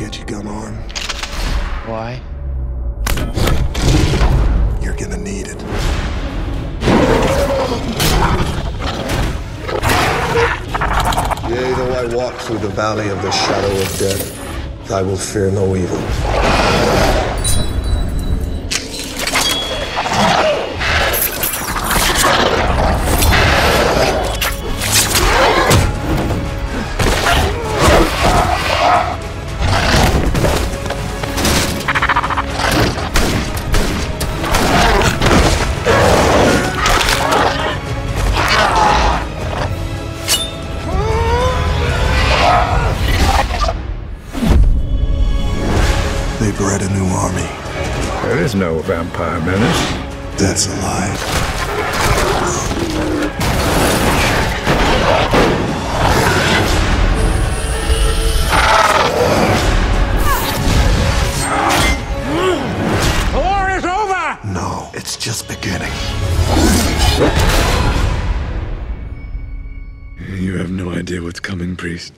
get your gun arm? Why? You're gonna need it. Yea, though I walk through the valley of the shadow of death, I will fear no evil. They bred a new army. There is no vampire menace. That's a lie. The war is over! No, it's just beginning. You have no idea what's coming, priest.